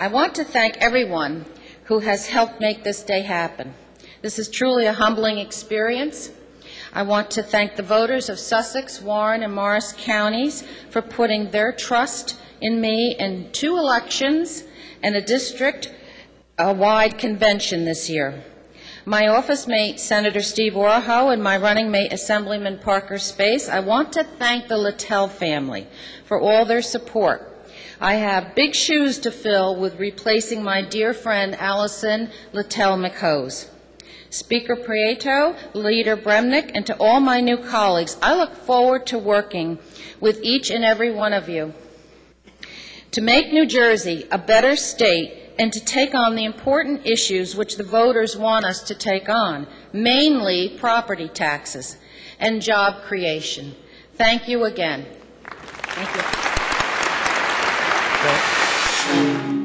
I want to thank everyone who has helped make this day happen. This is truly a humbling experience. I want to thank the voters of Sussex, Warren, and Morris counties for putting their trust in me in two elections and a district-wide convention this year. My office mate, Senator Steve Oroho, and my running mate, Assemblyman Parker Space, I want to thank the Littell family for all their support. I have big shoes to fill with replacing my dear friend Alison Littell McHose. Speaker Prieto, Leader Bramnick, and to all my new colleagues, I look forward to working with each and every one of you to make New Jersey a better state and to take on the important issues which the voters want us to take on, mainly property taxes and job creation. Thank you again. Thank you. Thank you.